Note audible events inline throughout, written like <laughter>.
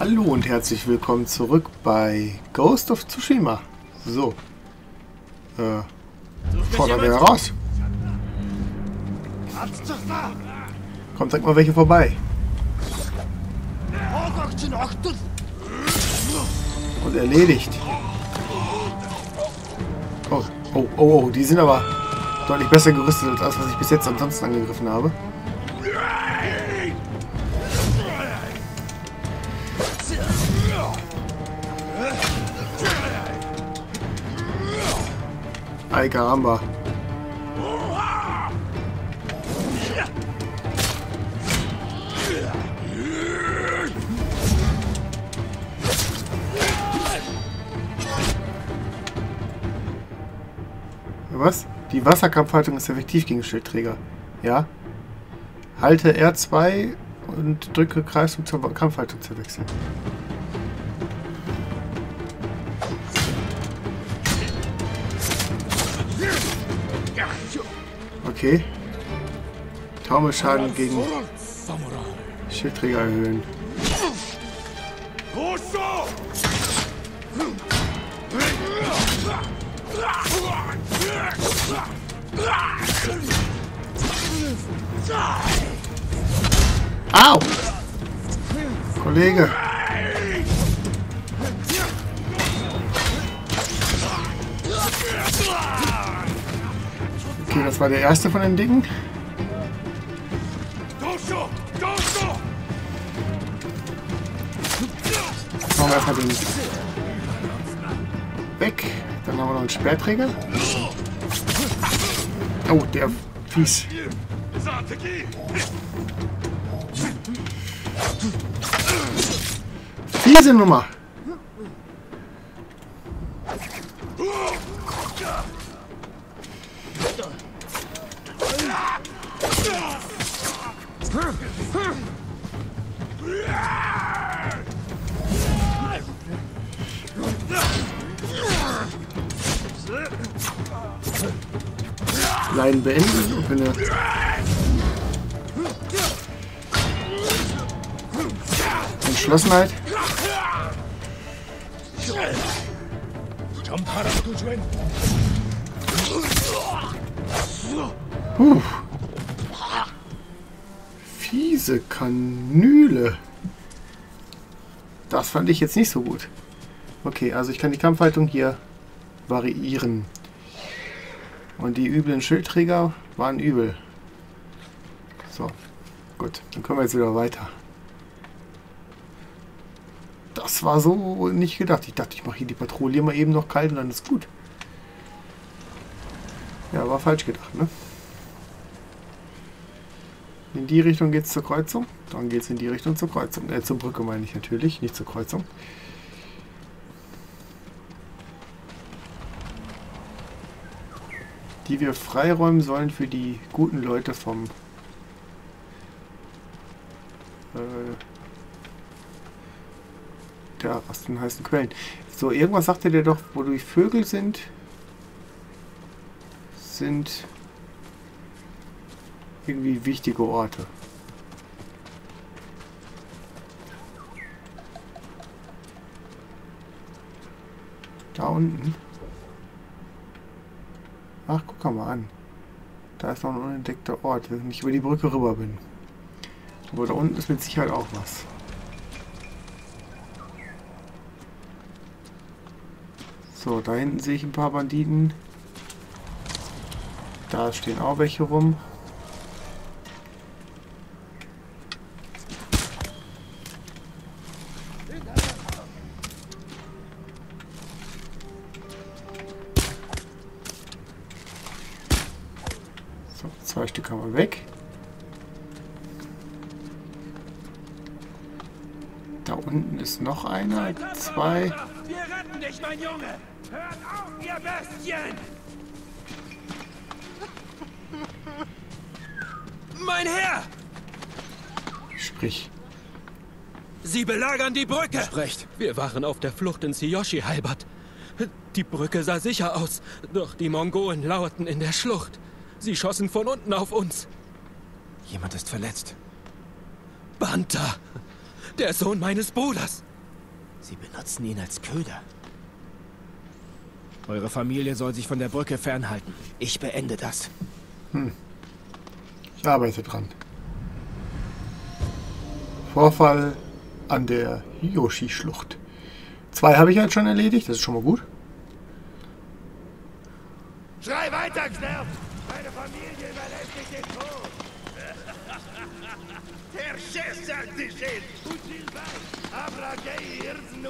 Hallo und herzlich willkommen zurück bei Ghost of Tsushima. So. Äh. Fordern wir heraus. Kommt, sag mal welche vorbei. Und erledigt. Oh, oh, oh, oh, die sind aber deutlich besser gerüstet als das, was ich bis jetzt ansonsten angegriffen habe. Ay, caramba. Was? Die Wasserkampfhaltung ist effektiv gegen Schildträger. Ja. Halte R2 und drücke Kreis, um zur Kampfhaltung zu wechseln. Okay. Taumelschaden gegen Schildträger erhöhen. Au! Kollege! Okay, das war der erste von den Dingen. Machen wir erstmal den weg. Dann haben wir noch einen Sperrträger. Oh, der fies. Fiese Nummer. Leiden beenden wenn er Entschlossenheit. Puh. Fiese Kanüle. Das fand ich jetzt nicht so gut. Okay, also ich kann die Kampfhaltung hier variieren. Und die üblen Schildträger waren übel. So, gut, dann können wir jetzt wieder weiter. Das war so nicht gedacht. Ich dachte, ich mache hier die Patrouille mal eben noch kalt und dann ist gut. Ja, war falsch gedacht, ne? In die Richtung geht es zur Kreuzung. Dann geht es in die Richtung zur Kreuzung. Äh, zur Brücke meine ich natürlich, nicht zur Kreuzung. Die wir freiräumen sollen für die guten Leute vom... Äh, der aus den heißen Quellen. So, irgendwas sagte der doch, wo die Vögel sind, sind irgendwie wichtige Orte. Da unten. Ach, guck mal an. Da ist noch ein unentdeckter Ort, wenn ich über die Brücke rüber bin. Aber da unten ist mit Sicherheit auch was. So, da hinten sehe ich ein paar Banditen. Da stehen auch welche rum. Zwei. Wir retten dich, mein Junge! Hört auf, ihr Bestien! Mein Herr! Sprich. Sie belagern die Brücke! Sprecht, wir waren auf der Flucht ins Hiyoshi Halbert. Die Brücke sah sicher aus, doch die Mongolen lauerten in der Schlucht. Sie schossen von unten auf uns. Jemand ist verletzt. Banta, der Sohn meines Bruders. Sie benutzen ihn als Köder. Eure Familie soll sich von der Brücke fernhalten. Ich beende das. Ich arbeite dran. Vorfall an der Hiyoshi-Schlucht. Zwei habe ich jetzt schon erledigt, das ist schon mal gut. Schrei weiter, Knirp! Meine Familie überlässt dich den Tod! Der Chef sagt dich hin!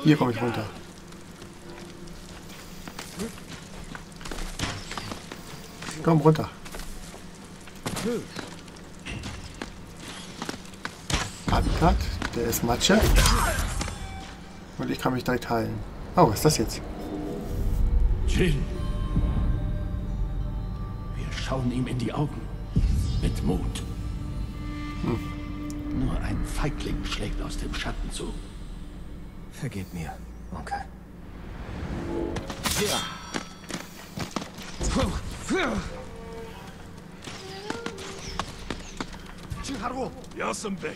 Hier komme ich runter. Komm runter. Habitat, der ist Matsche. Und ich kann mich direkt heilen. Oh, was ist das jetzt? Jin. Wir schauen ihm in die Augen. Mit Mut. Nur ein Feigling schlägt aus dem Schatten zu. Vergebt mir, Onkel. Yasunbe!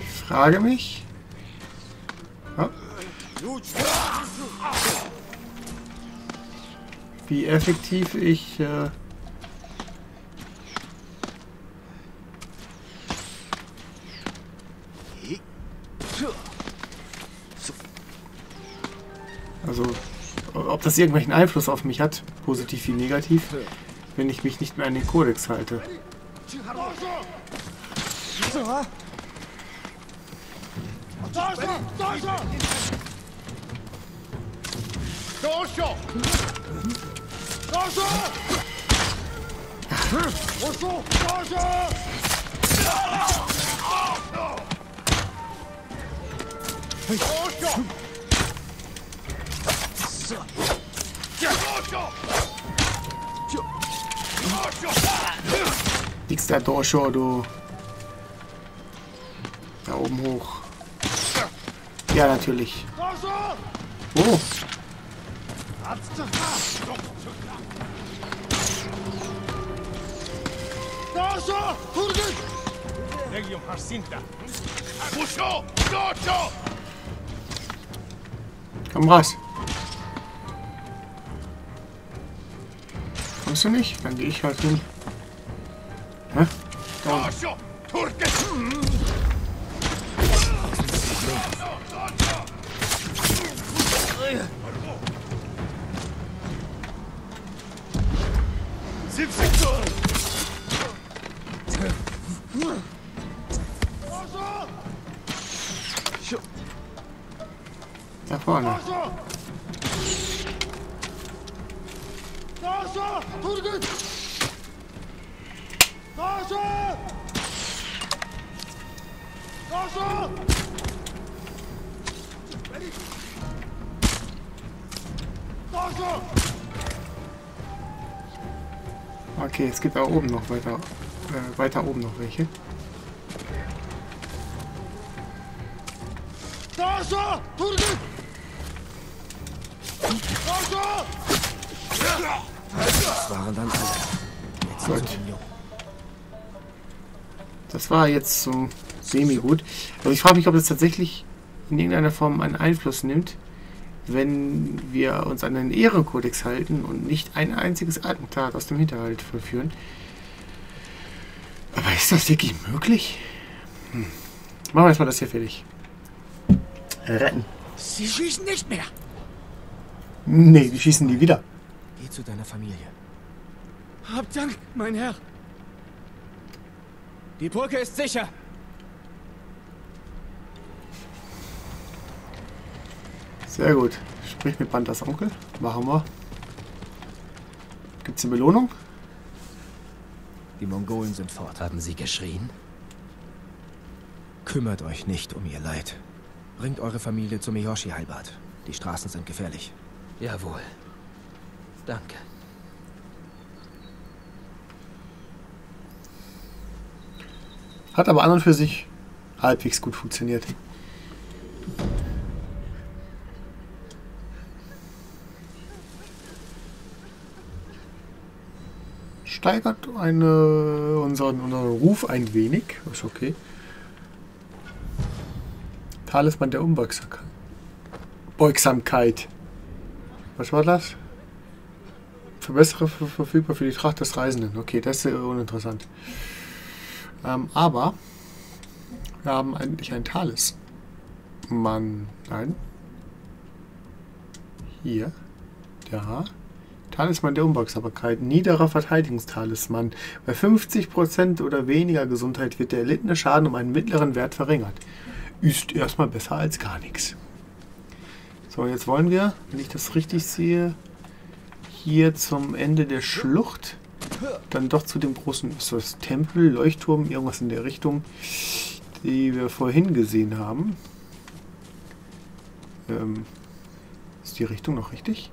Ich frage mich. Wie effektiv ich. Äh also, ob das irgendwelchen Einfluss auf mich hat, positiv wie negativ, wenn ich mich nicht mehr an den Kodex halte. Nix der Dorsho, du. Da oben hoch. Ja, natürlich. Oh, komm raus. Kommst du nicht? Dann gehe ich halt hin. Da vorne. Okay, es gibt da oben noch weiter, äh, weiter oben noch welche. Das waren dann alle. Jetzt Gut. Das war jetzt so semi-gut. Aber ich frage mich, ob das tatsächlich in irgendeiner Form einen Einfluss nimmt, wenn wir uns an den Ehrenkodex halten und nicht ein einziges Attentat aus dem Hinterhalt vollführen. Aber ist das wirklich möglich? Hm. Machen wir erstmal das hier fertig. Retten. Sie schießen nicht mehr. Nee, die schießen die wieder. Geh zu deiner Familie. Hab Dank, mein Herr. Die Brücke ist sicher. Sehr gut. Sprich mit Panthers Onkel. Machen wir. Gibt's eine Belohnung? Die Mongolen sind fort. Haben Sie geschrien? Kümmert euch nicht um ihr Leid. Bringt eure Familie zum Miyoshi-Heilbad. Die Straßen sind gefährlich. Jawohl. Danke. Hat aber an und für sich halbwegs gut funktioniert. steigert eine, unseren, unseren Ruf ein wenig. Ist okay. Talisman der Unbeugsamkeit. Beugsamkeit. Was war das? Verbessere ver- verfügbar für die Tracht des Reisenden. Okay, das ist uninteressant. Ähm, aber wir haben eigentlich ein Talis. Mann, nein. Hier. Da. Talisman der Unbeugsamkeit. Niederer Verteidigungstalisman. Bei 50% oder weniger Gesundheit wird der erlittene Schaden um einen mittleren Wert verringert. Ist erstmal besser als gar nichts. So, jetzt wollen wir, wenn ich das richtig sehe, hier zum Ende der Schlucht. Dann doch zu dem großen ist das Tempel, Leuchtturm, irgendwas in der Richtung, die wir vorhin gesehen haben. Ähm, ist die Richtung noch richtig?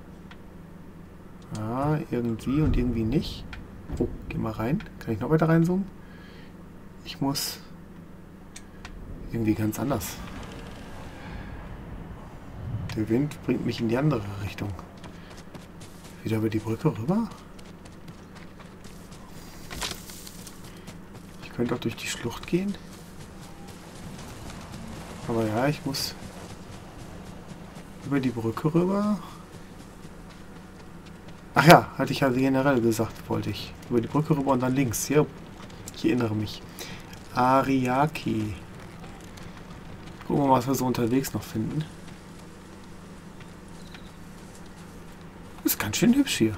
Ah, irgendwie und irgendwie nicht. Oh, geh mal rein. Kann ich noch weiter reinzoomen? Ich muss irgendwie ganz anders. Der Wind bringt mich in die andere Richtung. Wieder über die Brücke rüber? Ich könnte auch durch die Schlucht gehen. Aber ja, ich muss über die Brücke rüber. Ach ja, hatte ich ja generell gesagt, wollte ich. Über die Brücke rüber und dann links. Ja, ich erinnere mich. Ariaki. Gucken wir mal, was wir so unterwegs noch finden. Ganz schön hübsch hier.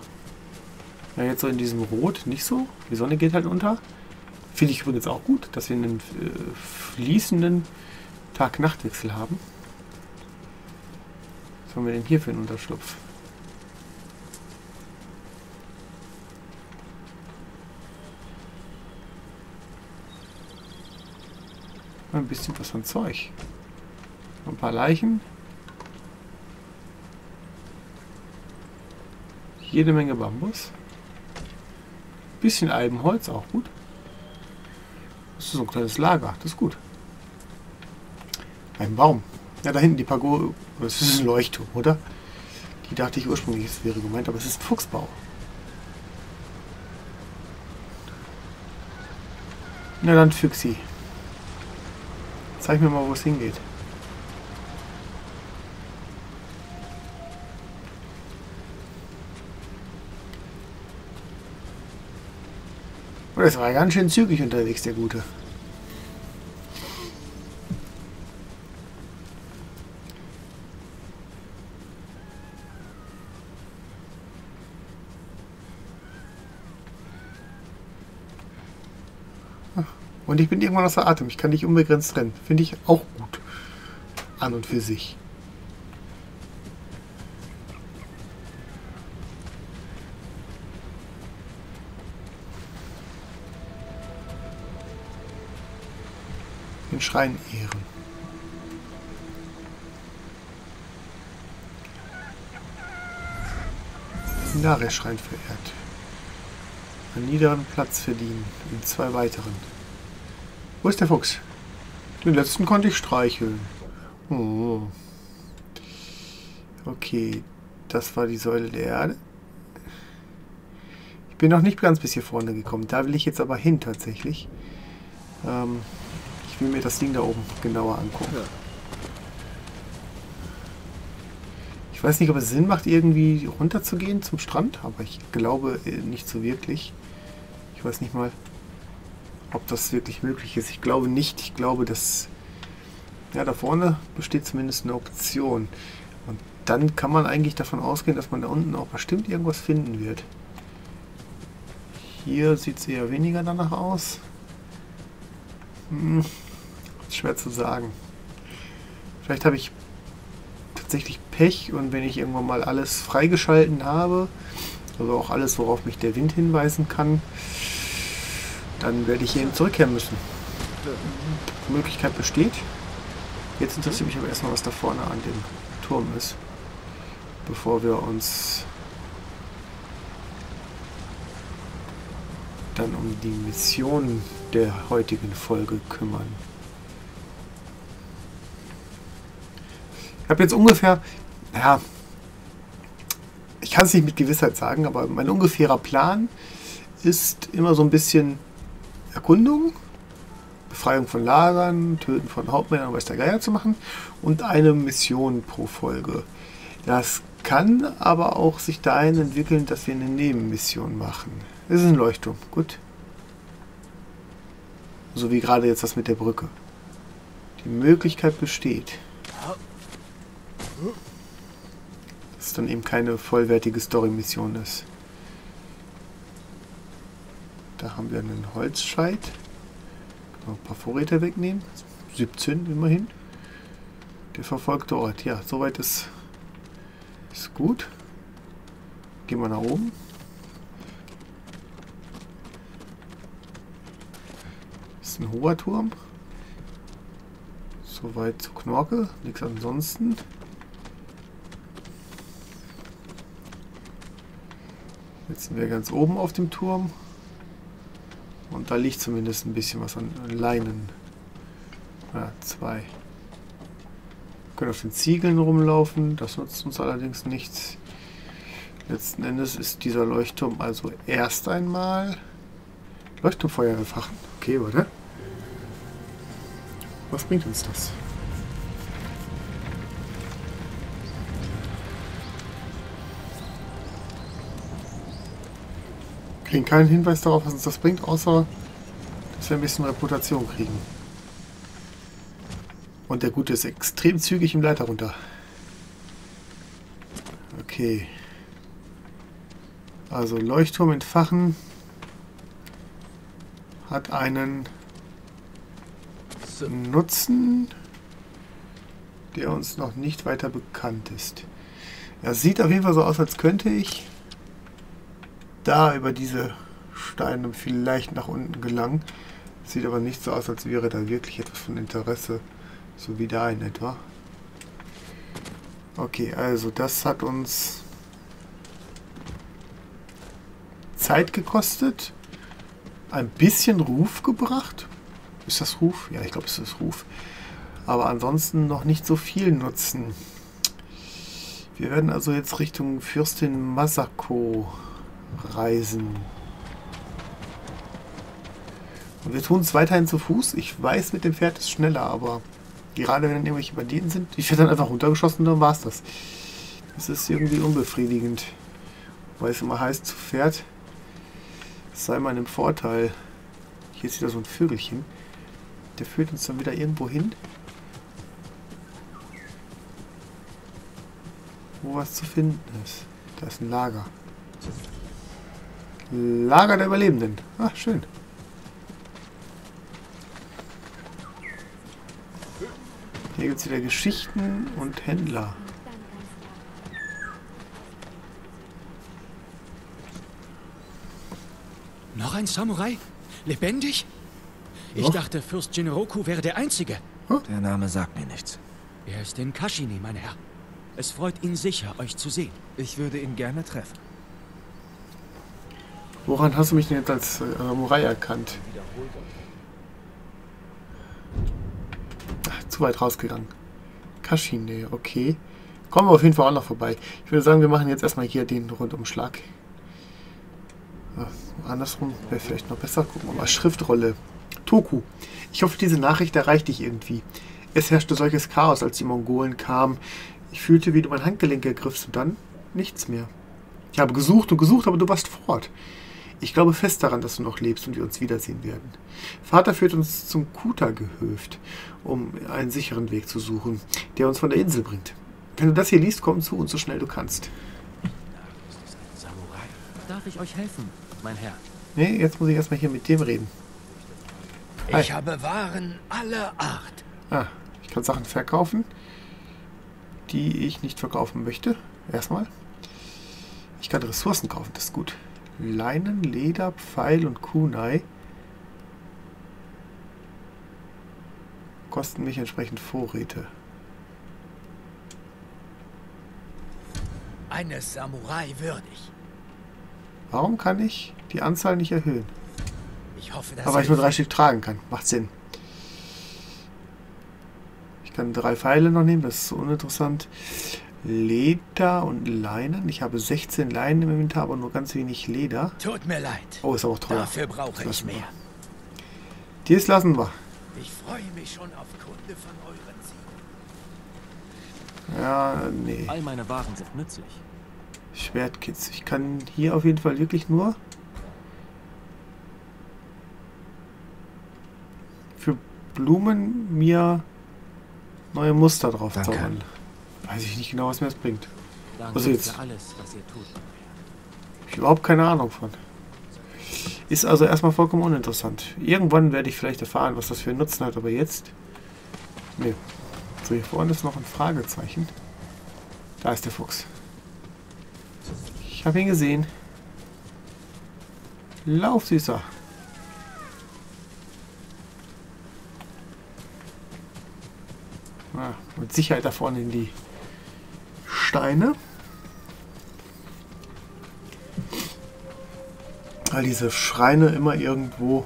Ja, jetzt so in diesem Rot nicht so. Die Sonne geht halt unter. Finde ich übrigens auch gut, dass wir einen äh, fließenden Tag-Nacht-Wechsel haben. Was haben wir denn hier für einen Unterschlupf? Ein bisschen was von Zeug. Ein paar Leichen. Jede Menge Bambus. Bisschen Albenholz, auch gut. Das ist so ein kleines Lager, das ist gut. Ein Baum. Ja, da hinten die Pagode. Das ist ein Leuchtturm, oder? Die dachte ich ursprünglich, es wäre gemeint, aber es ist ein Fuchsbau. Na dann, Füchsi. Zeig mir mal, wo es hingeht. Das war ganz schön zügig unterwegs, der Gute. Und ich bin irgendwann außer Atem. Ich kann nicht unbegrenzt rennen. Finde ich auch gut. An und für sich. Schrein ehren. Nareschrein verehrt. Einen niederen Platz verdienen. In zwei weiteren. Wo ist der Fuchs? Den letzten konnte ich streicheln. Oh. Okay, das war die Säule der Erde. Ich bin noch nicht ganz bis hier vorne gekommen. Da will ich jetzt aber hin tatsächlich. Ähm, ich will mir das Ding da oben genauer angucken. Ich weiß nicht, ob es Sinn macht, irgendwie runterzugehen zum Strand, aber ich glaube äh, nicht so wirklich. Ich weiß nicht mal, ob das wirklich möglich ist. Ich glaube nicht. Ich glaube, dass ja, da vorne besteht zumindest eine Option. Und dann kann man eigentlich davon ausgehen, dass man da unten auch bestimmt irgendwas finden wird. Hier sieht es eher weniger danach aus. Hm, schwer zu sagen. Vielleicht habe ich tatsächlich Pech und wenn ich irgendwann mal alles freigeschalten habe, also auch alles, worauf mich der Wind hinweisen kann, dann werde ich hierhin zurückkehren müssen. Die Möglichkeit besteht. Jetzt interessiert mich aber erstmal, was da vorne an dem Turm ist, bevor wir uns dann um die Mission der heutigen Folge kümmern. Ich habe jetzt ungefähr, naja, ich kann es nicht mit Gewissheit sagen, aber mein ungefährer Plan ist immer so ein bisschen Erkundung, Befreiung von Lagern, Töten von Hauptmännern und weiß der Geier zu machen und eine Mission pro Folge. Das kann aber auch sich dahin entwickeln, dass wir eine Nebenmission machen. Es ist ein Leuchtturm, gut. So wie gerade jetzt das mit der Brücke. Die Möglichkeit besteht. Dass es dann eben keine vollwertige Story-Mission ist. Da haben wir einen Holzscheit. Noch ein paar Vorräte wegnehmen. 17 immerhin. Der verfolgte Ort. Ja, soweit ist, ist gut. Gehen wir nach oben. Ist ein hoher Turm. Soweit zu Knorke. Nichts ansonsten. Jetzt sind wir ganz oben auf dem Turm. Und da liegt zumindest ein bisschen was an Leinen. Ja, zwei. Wir können auf den Ziegeln rumlaufen. Das nutzt uns allerdings nichts. Letzten Endes ist dieser Leuchtturm also erst einmal Leuchtturmfeuer befachen. Okay, oder? Was bringt uns das? Kriegen keinen Hinweis darauf, was uns das bringt, außer dass wir ein bisschen Reputation kriegen. Und der Gute ist extrem zügig im Leiter runter. Okay. Also Leuchtturm entfachen hat einen Nutzen, der uns noch nicht weiter bekannt ist. Es sieht auf jeden Fall so aus, als könnte ich da über diese Steine vielleicht nach unten gelangen. Sieht aber nicht so aus, als wäre da wirklich etwas von Interesse, so wie da in etwa. Okay, also das hat uns Zeit gekostet, ein bisschen Ruf gebracht. Ist das Ruf? Ja, ich glaube, es ist Ruf. Aber ansonsten noch nicht so viel nutzen. Wir werden also jetzt Richtung Fürstin Masako reisen. Und wir tun es weiterhin zu Fuß. Ich weiß, mit dem Pferd ist schneller, aber gerade wenn dann irgendwelche Banditen sind, ich werde dann einfach runtergeschossen, dann war es das. Das ist irgendwie unbefriedigend. Weil es immer heißt, zu Pferd sei man im Vorteil. Hier ist wieder so ein Vögelchen. Der führt uns dann wieder irgendwo hin. Wo was zu finden ist. Da ist ein Lager. Lager der Überlebenden. Ach, schön. Hier gibt es wieder Geschichten und Händler. Noch ein Samurai? Lebendig? Ich dachte, Fürst Jinroku wäre der Einzige. Der Name sagt mir nichts. Er ist in Kashini, mein Herr. Es freut ihn sicher, euch zu sehen. Ich würde ihn gerne treffen. Woran hast du mich denn jetzt als äh, Samurai erkannt? Ach, zu weit rausgegangen. Kashine, okay. Kommen wir auf jeden Fall auch noch vorbei. Ich würde sagen, wir machen jetzt erstmal hier den Rundumschlag. Ja, andersrum wäre vielleicht noch besser. Gucken wir mal. Schriftrolle. Toku. Ich hoffe, diese Nachricht erreicht dich irgendwie. Es herrschte solches Chaos, als die Mongolen kamen. Ich fühlte, wie du mein Handgelenk ergriffst und dann nichts mehr. Ich habe gesucht und gesucht, aber du warst fort. Ich glaube fest daran, dass du noch lebst und wir uns wiedersehen werden. Vater führt uns zum Kuta-Gehöft, um einen sicheren Weg zu suchen, der uns von der Insel bringt. Wenn du das hier liest, komm zu uns so schnell du kannst. Samurai. Darf ich euch helfen, mein Herr? Nee, jetzt muss ich erstmal hier mit dem reden. Hi. Ich habe Waren aller Art. Ah, ich kann Sachen verkaufen, die ich nicht verkaufen möchte. Erstmal. Ich kann Ressourcen kaufen, das ist gut. Leinen, Leder, Pfeil und Kunai kosten mich entsprechend Vorräte. Eines Samurai würdig. Warum kann ich die Anzahl nicht erhöhen? Ich hoffe, dass Aber ich nur drei Stück tragen kann. Macht Sinn. Ich kann drei Pfeile noch nehmen, das ist so uninteressant. Leder und Leinen. Ich habe 16 Leinen im Inventar, aber nur ganz wenig Leder. Tut mir leid. Oh, ist aber auch teuer. Dafür brauche ich wir. mehr. Das lassen wir. Ich freue mich schon auf Kunde von euren Siegen. Ja, nee. All meine Waren sind nützlich. Schwertkits. Ich kann hier auf jeden Fall wirklich nur für Blumen mir neue Muster drauf Danke. zaubern. Weiß ich nicht genau, was mir das bringt. Danke Was jetzt? alles, was ihr tut. Hab ich überhaupt keine Ahnung von. Ist also erstmal vollkommen uninteressant. Irgendwann werde ich vielleicht erfahren, was das für einen Nutzen hat, aber jetzt. Nee. So, hier vorne ist noch ein Fragezeichen. Da ist der Fuchs. Ich habe ihn gesehen. Lauf, Süßer. Ah, mit Sicherheit da vorne in die Steine. Weil diese Schreine immer irgendwo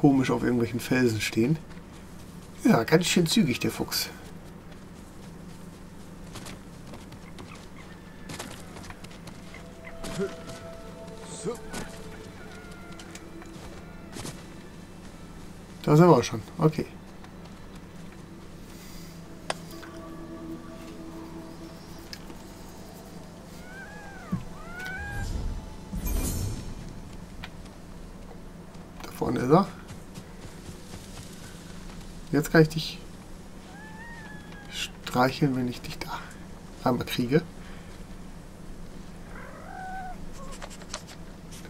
komisch auf irgendwelchen Felsen stehen. Ja, ganz schön zügig, der Fuchs. Da sind wir schon. Okay. Kann ich dich streicheln, wenn ich dich da einmal kriege.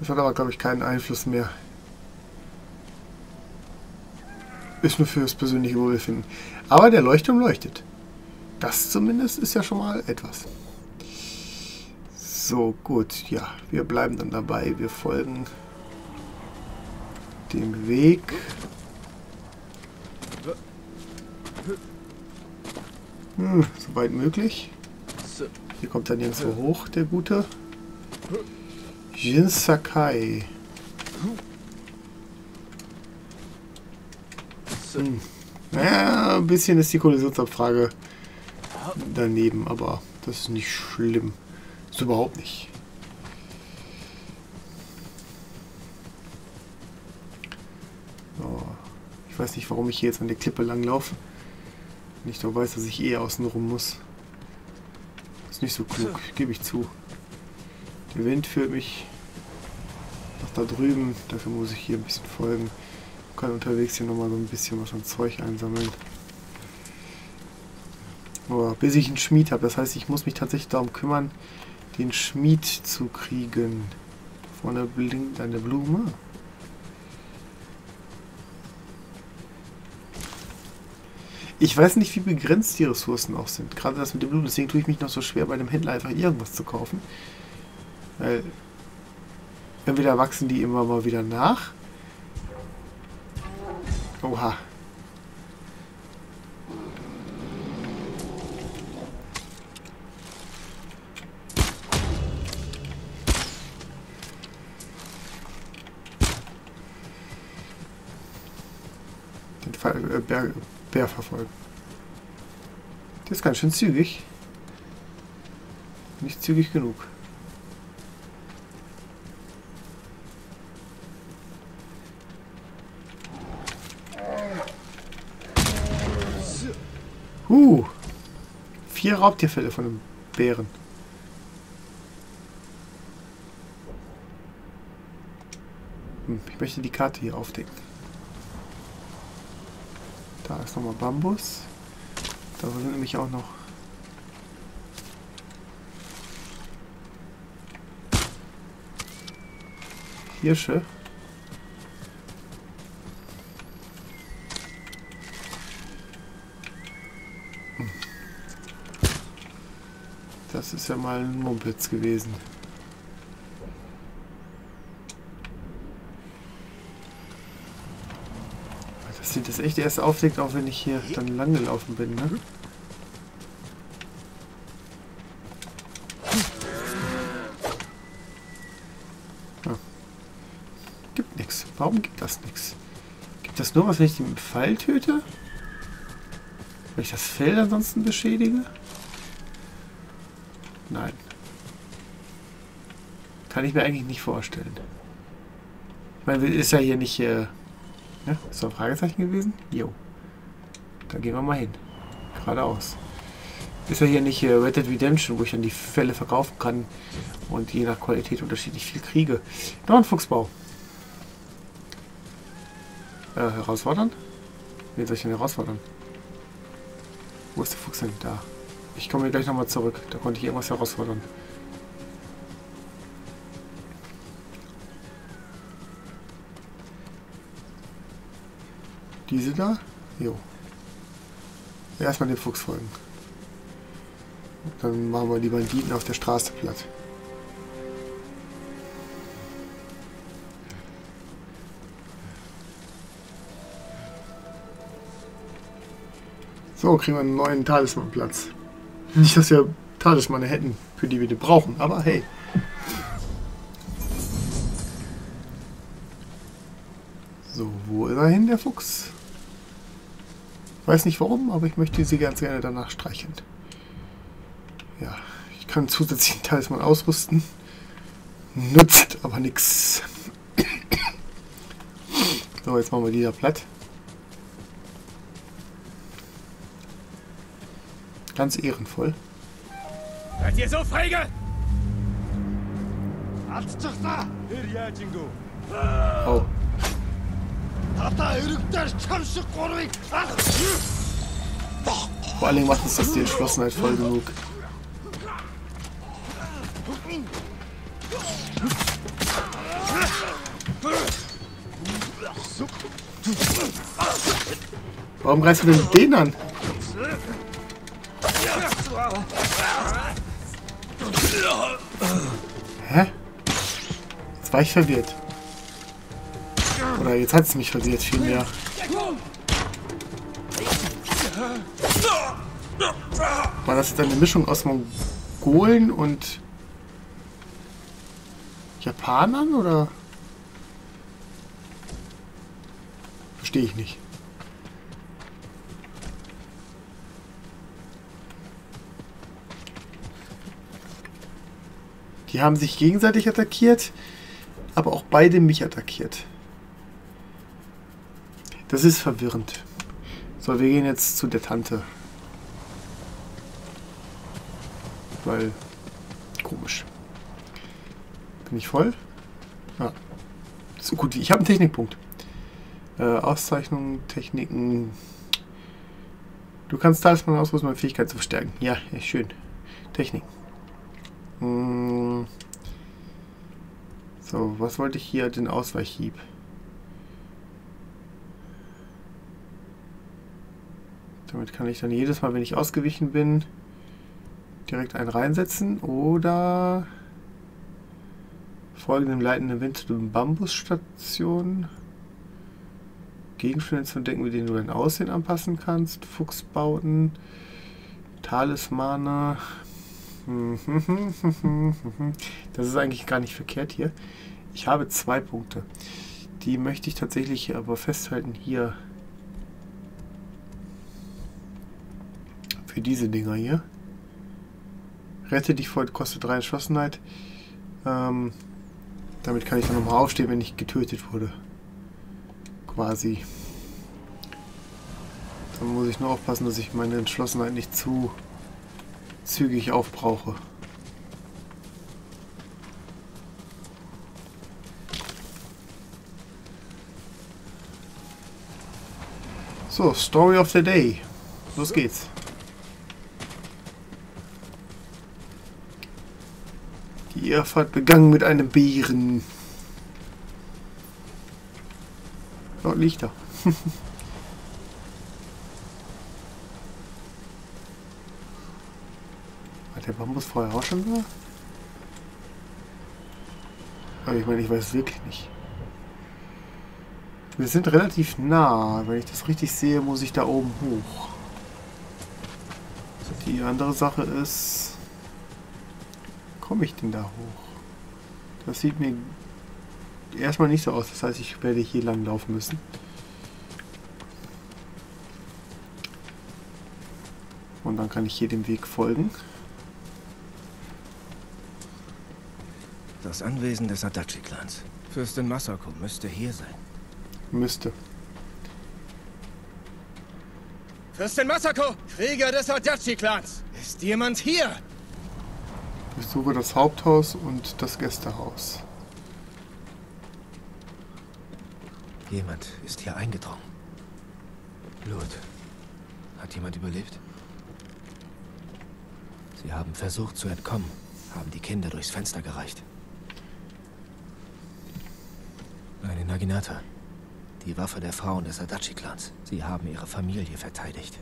Das hat aber, glaube ich, keinen Einfluss mehr. Ist nur für das persönliche Wohlbefinden. Aber der Leuchtturm leuchtet. Das zumindest ist ja schon mal etwas. So, gut. Ja, wir bleiben dann dabei. Wir folgen dem Weg. Hm, soweit möglich. Hier kommt er nirgendwo hoch, der Gute. Jin Sakai. Hm. Ja, ein bisschen ist die Kollisionsabfrage daneben, aber das ist nicht schlimm. Ist überhaupt nicht. So. Ich weiß nicht, warum ich hier jetzt an der Klippe langlaufe. Ich doch weiß, dass ich eh außen rum muss. Ist nicht so klug, gebe ich zu. Der Wind führt mich nach da drüben. Dafür muss ich hier ein bisschen folgen. Kann unterwegs hier nochmal so ein bisschen was an Zeug einsammeln. Aber bis ich einen Schmied habe. Das heißt, ich muss mich tatsächlich darum kümmern, den Schmied zu kriegen. Vorne blinkt eine Blume. Ich weiß nicht, wie begrenzt die Ressourcen auch sind. Gerade das mit den Blumen. Deswegen tue ich mich noch so schwer, bei dem Händler einfach irgendwas zu kaufen. Weil entweder wachsen die immer mal wieder nach. Oha. Den Fall, äh, Bär, Bär verfolgen. Der ist ganz schön zügig. Nicht zügig genug. Uh, vier Raubtierfälle von einem Bären. Hm, ich möchte die Karte hier aufdecken. Ist nochmal Bambus. Da sind nämlich auch noch Hirsche. Das ist ja mal ein Mumpitz gewesen. Das sieht das echt erst aufdeckt, auch wenn ich hier dann lang gelaufen bin, ne? Ah. Gibt nichts. Warum gibt das nichts? Gibt das nur was, wenn ich dem Pfeil töte? Wenn ich das Feld ansonsten beschädige? Nein. Kann ich mir eigentlich nicht vorstellen. Ich meine, ist ja hier nicht... Äh, ja, ist doch ein Fragezeichen gewesen? Jo. Da gehen wir mal hin. Geradeaus. Ist ja hier nicht äh, Red Dead Redemption, wo ich dann die Fälle verkaufen kann und je nach Qualität unterschiedlich viel kriege. Noch ein Fuchsbau. Äh, herausfordern? Wen soll ich denn herausfordern? Wo ist der Fuchs denn? Da. Ich komme gleich nochmal zurück. Da konnte ich irgendwas herausfordern. Diese da? Jo. Erstmal dem Fuchs folgen. Dann machen wir die Banditen auf der Straße platt. So, kriegen wir einen neuen Talismanplatz. Nicht, dass wir Talismane hätten, für die wir die brauchen, aber hey. So, wo ist er hin, der Fuchs? Weiß nicht warum, aber ich möchte sie ganz gerne danach streicheln. Ja, ich kann zusätzlichen Talisman ausrüsten. Nützt aber nichts. So, jetzt machen wir die da platt. Ganz ehrenvoll. Seid ihr so feige? Oh. Vor Dingen macht uns das die Entschlossenheit voll genug. Warum greifst du denn den an? Hä? Jetzt war ich verwirrt. Oder jetzt hat es mich verwirrt vielmehr. War das jetzt eine Mischung aus Mongolen und Japanern oder? Verstehe ich nicht. Die haben sich gegenseitig attackiert, aber auch beide mich attackiert. Das ist verwirrend. So, wir gehen jetzt zu der Tante. Weil, komisch. Bin ich voll? Ja. So gut wie. Ich habe einen Technikpunkt. Äh, Auszeichnungen, Techniken. Du kannst Talisman ausrüsten, um Fähigkeit zu verstärken. Ja, ja schön. Technik. Hm. So, was wollte ich hier? Den Ausweichhieb. Damit kann ich dann jedes Mal, wenn ich ausgewichen bin, direkt einen reinsetzen. Oder folge dem leitenden Wind zu den Bambusstationen. Gegenstände zu entdecken, mit denen du dein Aussehen anpassen kannst. Fuchsbauten, Talismane. <laughs> Das ist eigentlich gar nicht verkehrt hier. Ich habe zwei Punkte. Die möchte ich tatsächlich aber festhalten hier. Für diese Dinger hier. Rette dich vor, kostet 3 Entschlossenheit. Ähm, damit kann ich dann nochmal aufstehen, wenn ich getötet wurde. Quasi. Dann muss ich nur aufpassen, dass ich meine Entschlossenheit nicht zu zügig aufbrauche. So, Story of the Day. Los geht's. Die Irrfahrt begangen mit einem Bären. Dort liegt er. <laughs> War der Bambus vorher auch schon da? Aber ich meine, ich weiß wirklich nicht. Wir sind relativ nah. Wenn ich das richtig sehe, muss ich da oben hoch. Die andere Sache ist... Komme ich denn da hoch? Das sieht mir erstmal nicht so aus. Das heißt, ich werde hier lang laufen müssen. Und dann kann ich hier dem Weg folgen. Das Anwesen des Adachi-Clans. Fürstin Masako müsste hier sein. Müsste. Fürstin Masako, Krieger des Adachi-Clans. Ist jemand hier? Ich suche das Haupthaus und das Gästehaus. Jemand ist hier eingedrungen. Blut. Hat jemand überlebt? Sie haben versucht zu entkommen, haben die Kinder durchs Fenster gereicht. Eine Naginata. Die Waffe der Frauen des Adachi-Clans. Sie haben ihre Familie verteidigt.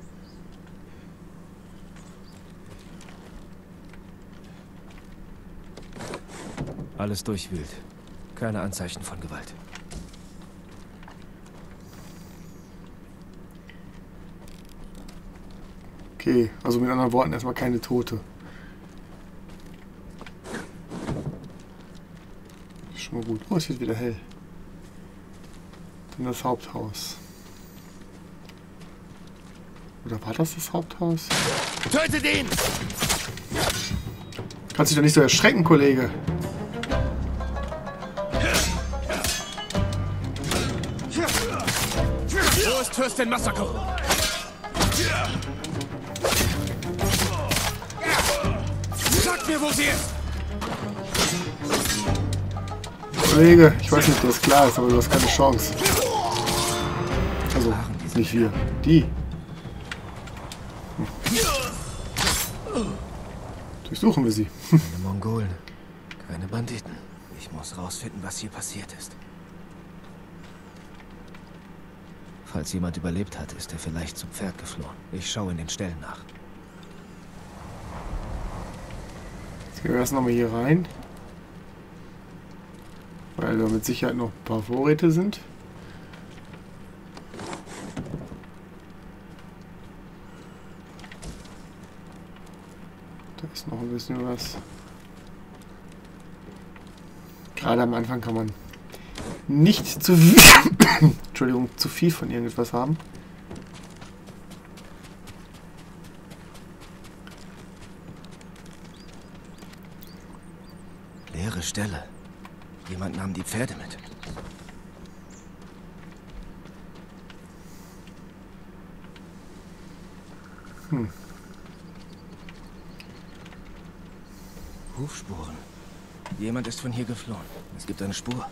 Alles durchwühlt. Keine Anzeichen von Gewalt. Okay, also mit anderen Worten erstmal keine Tote. Ist schon mal gut. Oh, es wird wieder hell. Dann das Haupthaus. Oder war das das Haupthaus? Tötet ihn! Kannst dich doch nicht so erschrecken, Kollege. Fürstin Masako? Sagt mir, wo sie ist! Kollege, ich weiß nicht, ob das klar ist, aber du hast keine Chance. Also, nicht wir. Die. Hm. Durchsuchen wir sie. Keine Mongolen. Keine Banditen. Ich muss rausfinden, was hier passiert ist. Falls jemand überlebt hat, ist er vielleicht zum Pferd geflohen. Ich schaue in den Ställen nach. Jetzt gehen wir erst nochmal hier rein. Weil da mit Sicherheit noch ein paar Vorräte sind. Da ist noch ein bisschen was. Gerade am Anfang kann man nicht zu viel, <coughs> Entschuldigung, zu viel von irgendetwas haben. Leere Stelle. Jemand nahm die Pferde mit. Hufspuren. Jemand ist von hier geflohen. Es gibt eine Spur.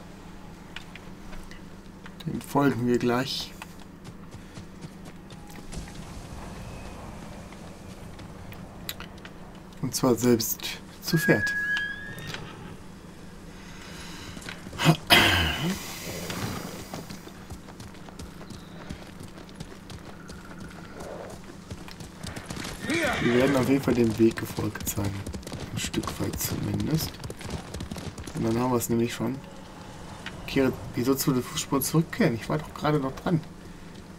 Den folgen wir gleich. Und zwar selbst zu Pferd. Wir werden auf jeden Fall dem Weg gefolgt sein. Ein Stück weit zumindest. Und dann haben wir es nämlich schon. Kehre, wieso zu den Fußspuren zurückkehren? Ich war doch gerade noch dran.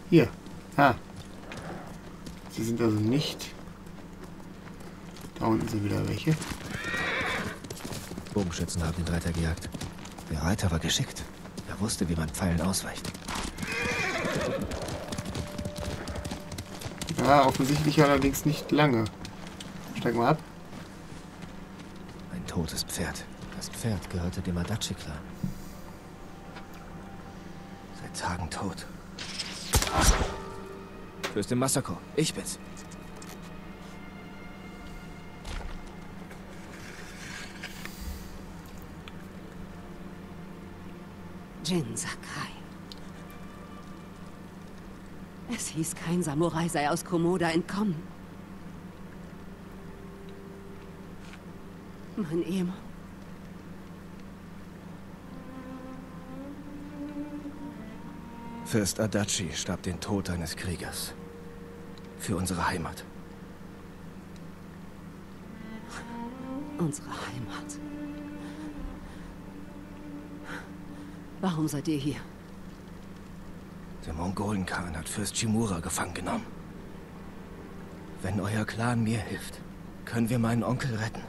Hier. Ah. Sie sind also nicht. Da unten sind wieder welche. Bogenschützen haben den Reiter gejagt. Der Reiter war geschickt. Er wusste, wie man Pfeilen ausweicht. Ja, offensichtlich allerdings nicht lange. Steig mal ab. Ein totes Pferd. Das Pferd gehörte dem Adachi-Clan. Fürstin Masako, ich bin's. Jin Sakai. Es hieß, kein Samurai sei aus Komoda entkommen. Mein Ehemann. Fürst Adachi starb den Tod eines Kriegers. Für unsere Heimat. Unsere Heimat. Warum seid ihr hier? Der Mongolenkhan hat Fürst Shimura gefangen genommen. Wenn euer Clan mir hilft, können wir meinen Onkel retten.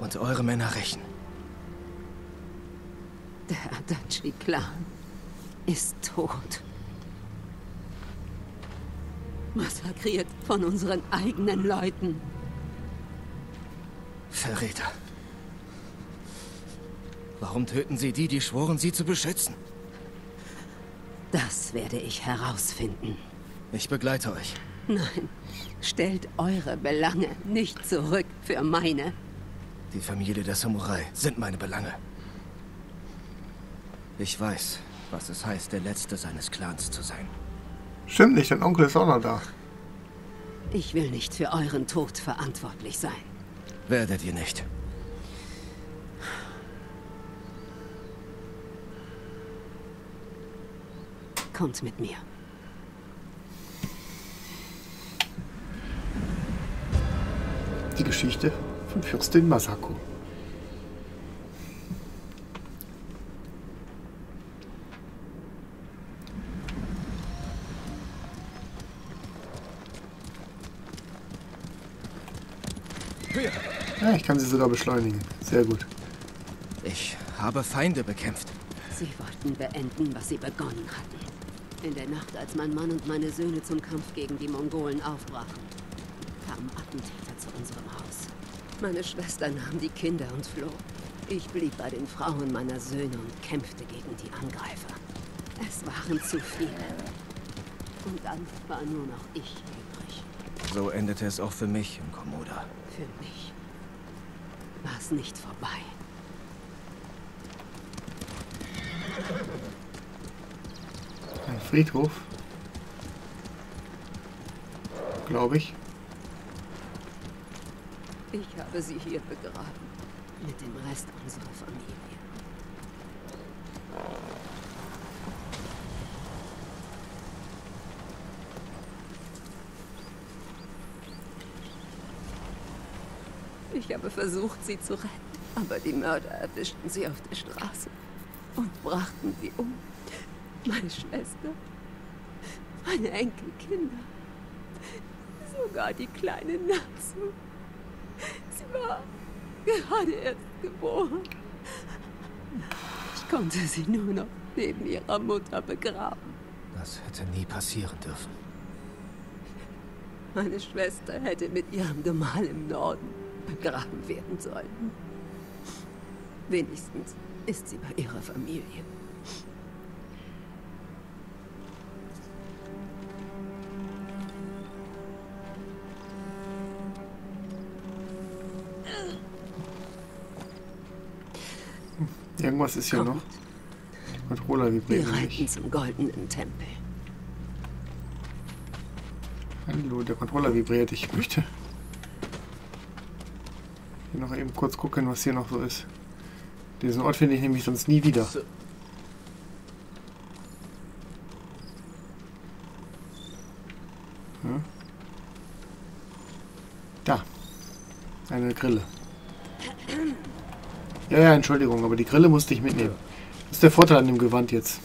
Und eure Männer rächen. Der Adachi-Clan ist tot. Massakriert von unseren eigenen Leuten. Verräter. Warum töten Sie die, die schworen, Sie zu beschützen? Das werde ich herausfinden. Ich begleite euch. Nein, stellt eure Belange nicht zurück für meine. Die Familie der Samurai sind meine Belange. Ich weiß, was es heißt, der Letzte seines Clans zu sein. Stimmt nicht, dein Onkel ist auch noch da. Ich will nicht für euren Tod verantwortlich sein. Werdet ihr nicht. Kommt mit mir. Die Geschichte von Fürstin Masako. Ja, ich kann sie sogar beschleunigen. Sehr gut. Ich habe Feinde bekämpft. Sie wollten beenden, was sie begonnen hatten. In der Nacht, als mein Mann und meine Söhne zum Kampf gegen die Mongolen aufbrachen, kamen Attentäter zu unserem Haus. Meine Schwester nahm die Kinder und floh. Ich blieb bei den Frauen meiner Söhne und kämpfte gegen die Angreifer. Es waren zu viele. Und dann war nur noch ich übrig. So endete es auch für mich in Komoda. Für mich nicht vorbei. Ein Friedhof. Glaube ich. Ich habe sie hier begraben. Mit dem Rest unserer Familie. Ich habe versucht, sie zu retten, aber die Mörder erwischten sie auf der Straße und brachten sie um. Meine Schwester, meine Enkelkinder, sogar die kleine Natsu. Sie war gerade erst geboren. Ich konnte sie nur noch neben ihrer Mutter begraben. Das hätte nie passieren dürfen. Meine Schwester hätte mit ihrem Gemahl im Norden begraben werden sollen. Wenigstens ist sie bei ihrer Familie. Irgendwas ist hier Kommt. noch. Controller Wir vibriert reiten nicht. zum goldenen Tempel. Hallo, der Controller vibriert. Ich möchte hier noch eben kurz gucken, was hier noch so ist. Diesen Ort finde ich nämlich sonst nie wieder. Ja. Da. Eine Grille. Ja, ja, Entschuldigung, aber die Grille musste ich mitnehmen. Das ist der Vorteil an dem Gewand jetzt.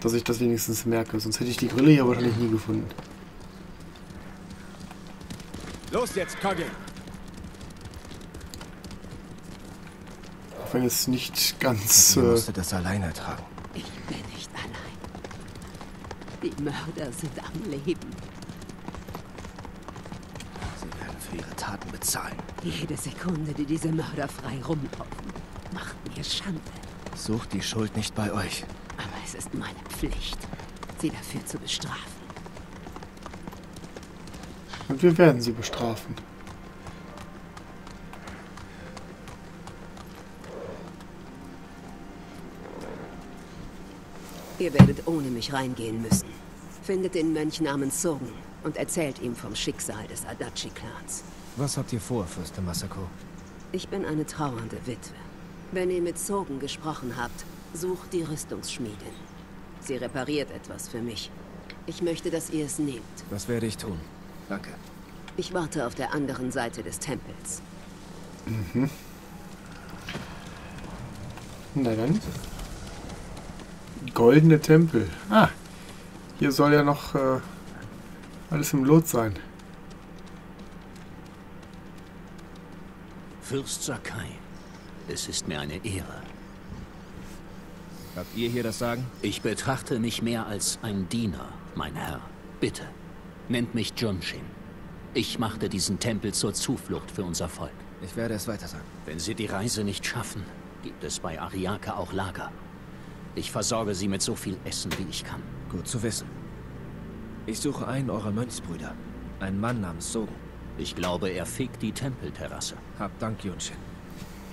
Dass ich das wenigstens merke. Sonst hätte ich die Grille hier wahrscheinlich nie gefunden. Los jetzt, Kage! Auch wenn es nicht ganz... Sie Äh, musste das alleine tragen. Ich bin nicht allein. Die Mörder sind am Leben. Sie werden für ihre Taten bezahlen. Jede Sekunde, die diese Mörder frei rumlaufen, macht mir Schande. Sucht die Schuld nicht bei euch. Aber es ist meine Pflicht, sie dafür zu bestrafen. Und wir werden sie bestrafen. Ihr werdet ohne mich reingehen müssen. Findet den Mönch namens Sogen und erzählt ihm vom Schicksal des Adachi-Clans. Was habt ihr vor, Fürste Masako? Ich bin eine trauernde Witwe. Wenn ihr mit Sogen gesprochen habt, sucht die Rüstungsschmiedin. Sie repariert etwas für mich. Ich möchte, dass ihr es nehmt. Das werde ich tun. Danke. Ich warte auf der anderen Seite des Tempels. Na dann. Goldene Tempel. Ah, hier soll ja noch äh, alles im Lot sein. Fürst Sakai, es ist mir eine Ehre. Habt ihr hier das Sagen? Ich betrachte mich mehr als ein Diener, mein Herr. Bitte, nennt mich Junshin. Ich machte diesen Tempel zur Zuflucht für unser Volk. Ich werde es weiter sagen. Wenn Sie die Reise nicht schaffen, gibt es bei Ariake auch Lager. Ich versorge Sie mit so viel Essen, wie ich kann. Gut zu wissen. Ich suche einen eurer Mönchsbrüder. Ein Mann namens Sogen. Ich glaube, er fegt die Tempelterrasse. Habt Dank, Junshin.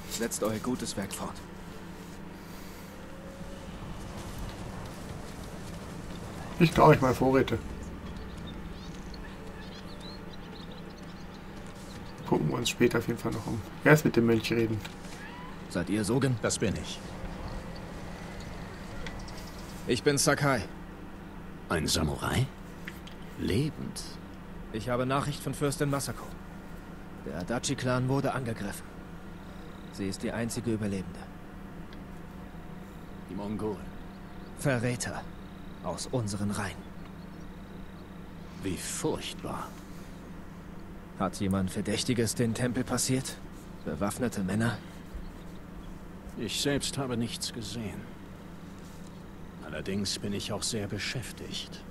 Setzt euer gutes Werk fort. Ich glaube, ich mal Vorräte. Gucken wir uns später auf jeden Fall noch um. Erst mit dem Mönch reden. Seid ihr Sogen? Das bin ich. Ich bin Sakai. Ein Samurai? Lebend. Ich habe Nachricht von Fürstin Masako. Der Adachi-Clan wurde angegriffen. Sie ist die einzige Überlebende. Die Mongolen. Verräter. Aus unseren Reihen. Wie furchtbar. Hat jemand Verdächtiges den Tempel passiert? Bewaffnete Männer? Ich selbst habe nichts gesehen. Allerdings bin ich auch sehr beschäftigt.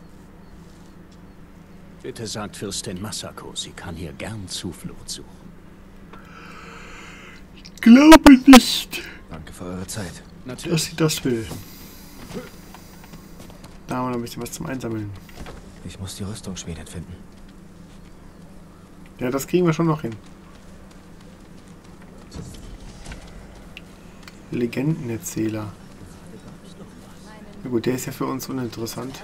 Bitte sagt Fürstin Masako, sie kann hier gern Zuflucht suchen. Glaube nicht, Danke für eure Zeit. dass sie das will. Da haben wir noch ein bisschen was zum Einsammeln. Ich muss die Rüstungsschmiede finden. Ja, das kriegen wir schon noch hin. Legendenerzähler. Na gut, der ist ja für uns uninteressant.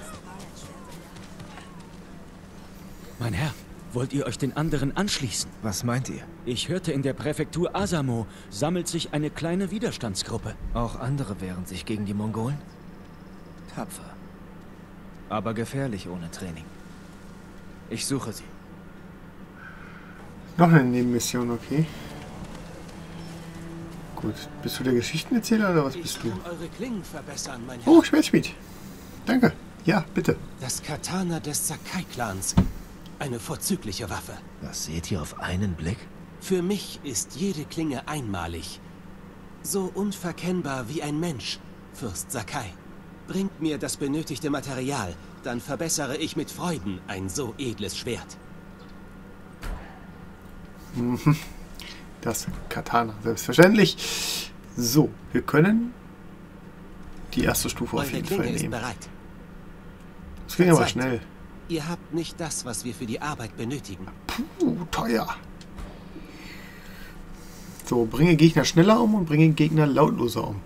Mein Herr, wollt ihr euch den anderen anschließen? Was meint ihr? Ich hörte in der Präfektur Asamo sammelt sich eine kleine Widerstandsgruppe. Auch andere wehren sich gegen die Mongolen? Tapfer. Aber gefährlich ohne Training. Ich suche sie. Noch eine Nebenmission, okay. Gut, bist du der Geschichtenerzähler oder was bist du? eure Klingen verbessern, mein Herr. Oh, Schwertschmied. Danke. Ja, bitte. Das Katana des Sakai-Clans. Eine vorzügliche Waffe. Was seht ihr auf einen Blick? Für mich ist jede Klinge einmalig. So unverkennbar wie ein Mensch, Fürst Sakai. Bringt mir das benötigte Material, dann verbessere ich mit Freuden ein so edles Schwert. Das Katana, selbstverständlich. So, wir können die erste Stufe auf jeden Fall nehmen. Das ging aber schnell. Ihr habt nicht das, was wir für die Arbeit benötigen. Puh, teuer. So, bringe Gegner schneller um und bringe Gegner lautloser um.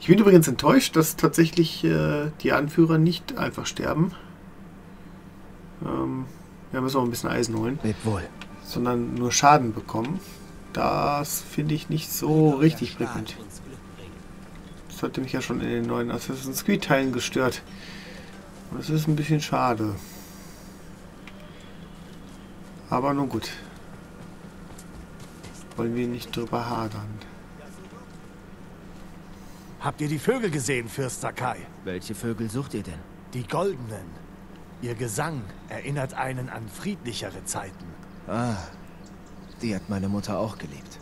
Ich bin übrigens enttäuscht, dass tatsächlich äh, die Anführer nicht einfach sterben. Ähm, wir müssen auch ein bisschen Eisen holen. Lebt wohl. Sondern nur Schaden bekommen. Das finde ich nicht so richtig prickelnd. Das hatte mich ja schon in den neuen Assassin's Creed Teilen gestört. Und das ist ein bisschen schade. Aber nun gut. Wollen wir nicht drüber hadern. Habt ihr die Vögel gesehen, Fürst Sakai? Welche Vögel sucht ihr denn? Die goldenen. Ihr Gesang erinnert einen an friedlichere Zeiten. Ah, die hat meine Mutter auch geliebt.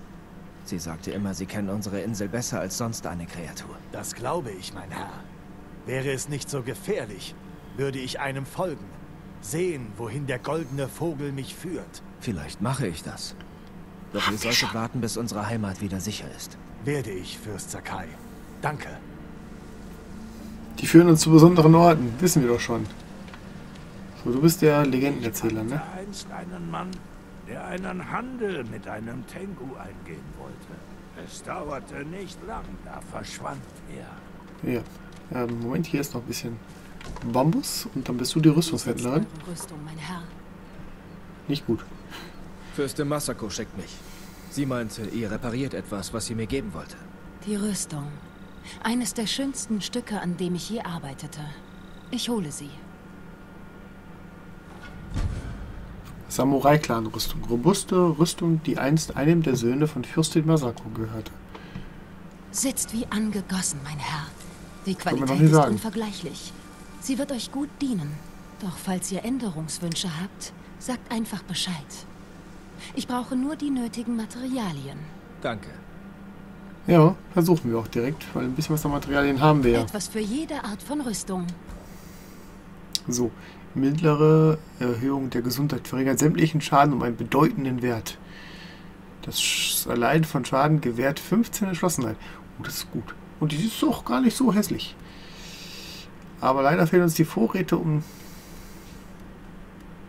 Sie sagte immer, sie kennen unsere Insel besser als sonst eine Kreatur. Das glaube ich, mein Herr. Wäre es nicht so gefährlich, würde ich einem folgen. Sehen, wohin der goldene Vogel mich führt. Vielleicht mache ich das. Doch ihr solltet warten, bis unsere Heimat wieder sicher ist. Werde ich, Fürst Sakai. Danke. Die führen uns zu besonderen Orten, wissen wir doch schon. So, du bist der Legendenerzähler, ne? einst einen Mann, der einen Handel mit einem Tengu eingehen wollte. Es dauerte nicht lang, da verschwand er. Ja. Ähm, Moment, hier ist noch ein bisschen Bambus und dann bist du die Rüstungshändlerin. Eure Rüstung, mein Herr. Nicht gut. Fürstin Masako schickt mich. Sie meinte, ihr repariert etwas, was sie mir geben wollte. Die Rüstung. Eines der schönsten Stücke, an dem ich je arbeitete. Ich hole sie. Samurai-Clan-Rüstung. Robuste Rüstung, die einst einem der Söhne von Fürstin Masako gehörte. Sitzt wie angegossen, mein Herr. Die Kann man doch Qualität ist sagen. unvergleichlich. Sie wird euch gut dienen. Doch falls ihr Änderungswünsche habt, sagt einfach Bescheid. Ich brauche nur die nötigen Materialien. Danke. Ja, versuchen wir auch direkt, weil ein bisschen was an Materialien haben wir ja. Etwas für jede Art von Rüstung. So, mittlere Erhöhung der Gesundheit verringert sämtlichen Schaden um einen bedeutenden Wert. Das Erleiden von Schaden gewährt 15 Entschlossenheit. Oh, das ist gut. Und die ist auch gar nicht so hässlich. Aber leider fehlen uns die Vorräte, um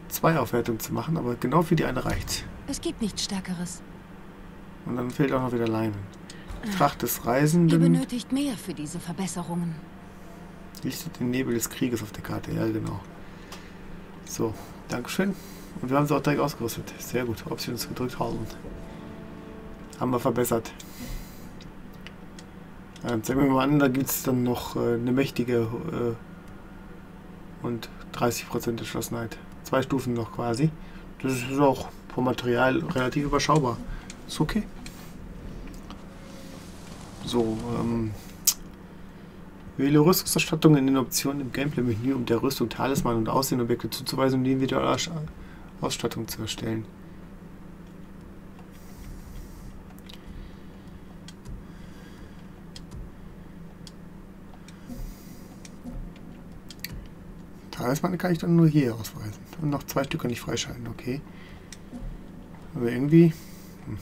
zwei Aufwertungen zu machen. Aber genau für die eine reicht. Es gibt nichts Stärkeres. Und dann fehlt auch noch wieder Leinen. Tracht des Ihr Reisenden benötigt mehr für diese Verbesserungen. lichtet den Nebel des Krieges auf der Karte. Ja, genau. So, Dankeschön. Und wir haben sie auch direkt ausgerüstet. Sehr gut. Options gedrückt halten. Haben wir verbessert. Ähm, zeigen wir mal an, da gibt es dann noch äh, eine mächtige äh, und 30% Entschlossenheit. Zwei Stufen noch quasi. Das ist auch vom Material relativ überschaubar. Ist okay. So, ähm, Wähle Rüstungsausstattung in den Optionen im Gameplay-Menü, um der Rüstung Talisman und Aussehen-Objekte zuzuweisen und die individuelle Aus- Ausstattung zu erstellen. Talisman kann ich dann nur hier ausweisen. Und noch zwei Stück kann ich freischalten, okay. Aber irgendwie... Hm.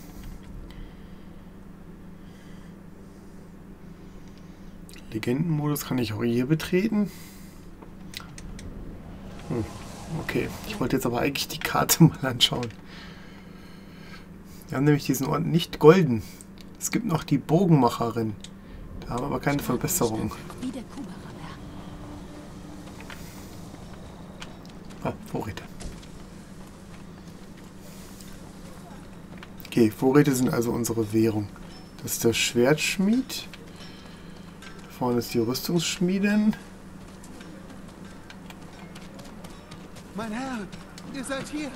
Legendenmodus kann ich auch hier betreten. Hm, okay, ich wollte jetzt aber eigentlich die Karte <laughs> mal anschauen. Wir haben nämlich diesen Ort nicht golden. Es gibt noch die Bogenmacherin. Da haben wir aber keine Verbesserung. Ah, Vorräte. Okay, Vorräte sind also unsere Währung. Das ist der Schwertschmied. Vorne ist die Rüstungsschmiedin. Mein Herr, ihr seid hier.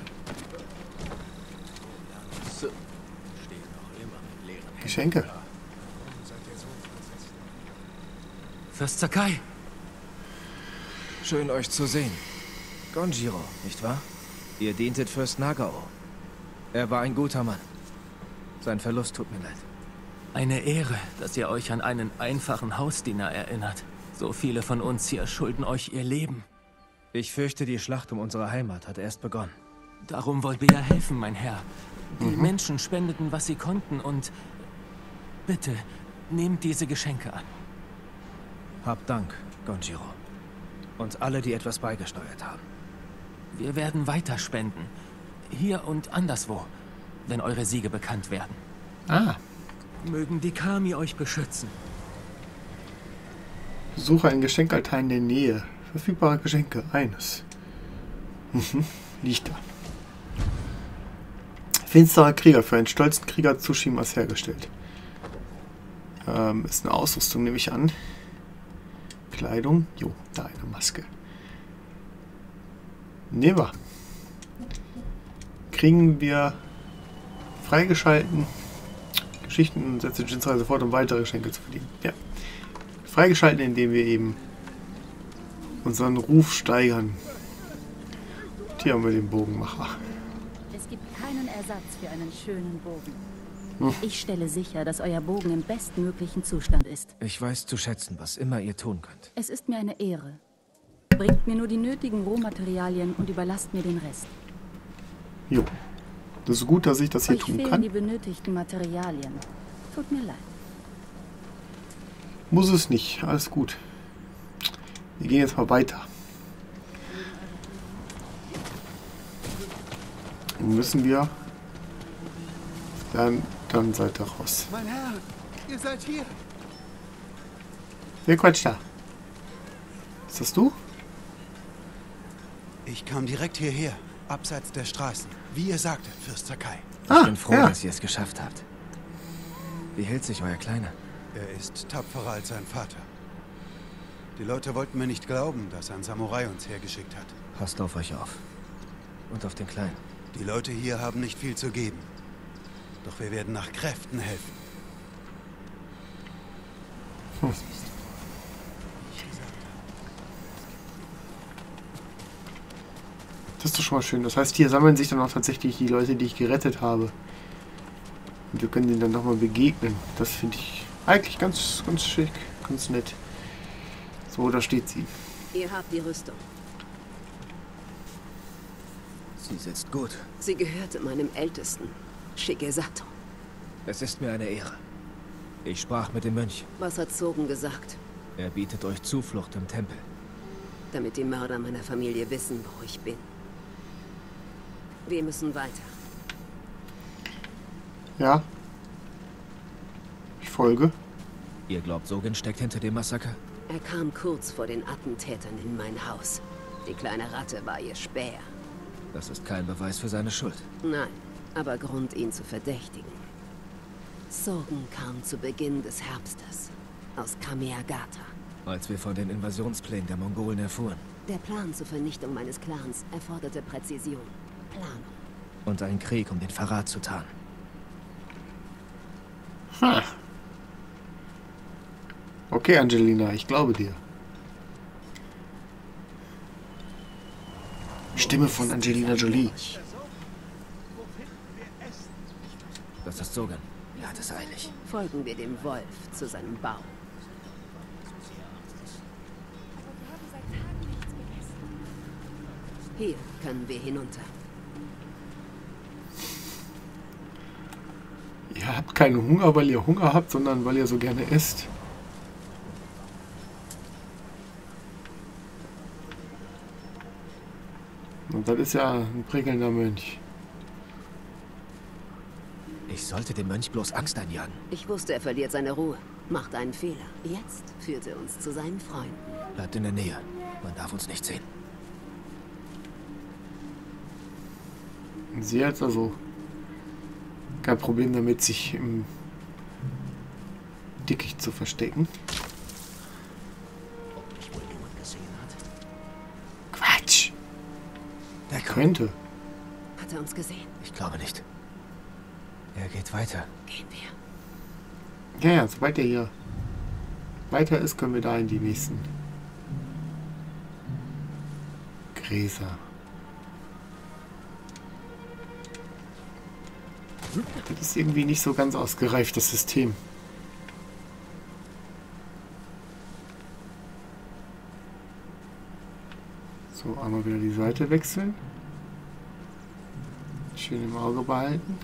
Geschenke. Fürst Sakai. Schön euch zu sehen. Gonjiro, nicht wahr? Ihr dientet Fürst Nagao. Er war ein guter Mann. Sein Verlust tut mir leid. Eine Ehre, dass ihr euch an einen einfachen Hausdiener erinnert. So viele von uns hier schulden euch ihr Leben. Ich fürchte, die Schlacht um unsere Heimat hat erst begonnen. Darum wollt ihr ja helfen, mein Herr. Die Menschen spendeten, was sie konnten und... Bitte, nehmt diese Geschenke an. Habt Dank, Gonjiro. Und alle, die etwas beigesteuert haben. Wir werden weiter spenden. Hier und anderswo, wenn eure Siege bekannt werden. Ah, Mögen die Kami euch beschützen. Suche ein Geschenkaltar in der Nähe. Verfügbare Geschenke. Eines. Mhm. Da. Finsterer Krieger. Für einen stolzen Krieger Tsushimas hergestellt. Ähm, ist eine Ausrüstung, nehme ich an. Kleidung. Jo, da eine Maske. Wir. Kriegen wir freigeschalten Geschichten und setze Jinsrai fort, um weitere Geschenke zu verdienen. Ja. Freigeschalten, indem wir eben unseren Ruf steigern. Und hier haben wir den Bogenmacher. Es gibt keinen Ersatz für einen schönen Bogen. Hm. Ich stelle sicher, dass euer Bogen im bestmöglichen Zustand ist. Ich weiß zu schätzen, was immer ihr tun könnt. Es ist mir eine Ehre. Bringt mir nur die nötigen Rohmaterialien und überlasst mir den Rest. Jo. Das ist gut, dass ich das hier Euch tun kann. die benötigten Materialien. Tut mir leid. Muss es nicht. Alles gut. Wir gehen jetzt mal weiter. Dann müssen wir dann, dann seid ihr raus. Mein Herr, ihr seid hier. Wer quatscht da? Ist das du? Ich kam direkt hierher, abseits der Straßen. Wie ihr sagtet, Fürst Sakai. Ich bin froh, dass ihr es geschafft habt. Wie hält sich euer Kleiner? Er ist tapferer als sein Vater. Die Leute wollten mir nicht glauben, dass ein Samurai uns hergeschickt hat. Passt auf euch auf. Und auf den Kleinen. Die Leute hier haben nicht viel zu geben. Doch wir werden nach Kräften helfen. Das ist doch schon mal schön. Das heißt, hier sammeln sich dann auch tatsächlich die Leute, die ich gerettet habe. Und wir können denen dann nochmal begegnen. Das finde ich eigentlich ganz, ganz schick, ganz nett. So, da steht sie. Ihr habt die Rüstung. Sie sitzt gut. Sie gehörte meinem Ältesten, Shigesato. Es ist mir eine Ehre. Ich sprach mit dem Mönch. Was hat Zogen gesagt? Er bietet euch Zuflucht im Tempel. Damit die Mörder meiner Familie wissen, wo ich bin. Wir müssen weiter. Ja. Ich folge. Ihr glaubt, Sogin steckt hinter dem Massaker? Er kam kurz vor den Attentätern in mein Haus. Die kleine Ratte war ihr Späher. Das ist kein Beweis für seine Schuld. Nein, aber Grund, ihn zu verdächtigen. Sorgen kam zu Beginn des Herbstes. Aus Kamiagata. Als wir von den Invasionsplänen der Mongolen erfuhren. Der Plan zur Vernichtung meines Clans erforderte Präzision. Planung. Und einen Krieg, um den Verrat zu tarnen. Ha. Okay, Angelina, ich glaube dir. Stimme von Angelina Jolie. Das ist Sogan. Er hat es eilig. Folgen wir dem Wolf zu seinem Bau. Hier können wir hinunter. Ihr habt keinen Hunger, weil ihr Hunger habt, sondern weil ihr so gerne esst. Und das ist ja ein prickelnder Mönch. Ich sollte dem Mönch bloß Angst einjagen. Ich wusste, er verliert seine Ruhe. Macht einen Fehler. Jetzt führt er uns zu seinen Freunden. Bleibt in der Nähe. Man darf uns nicht sehen. Sie hat also kein Problem damit, sich im Dickicht zu verstecken. Ob mich wohl jemand gesehen hat? Quatsch! Er Könnte. Hat er uns gesehen? Ich glaube nicht. Er geht weiter. Gehen wir. Ja, ja, sobald er hier weiter ist, können wir da in die nächsten Gräser. Das ist irgendwie nicht so ganz ausgereift, das System. So, einmal wieder die Seite wechseln. Schön im Auge behalten.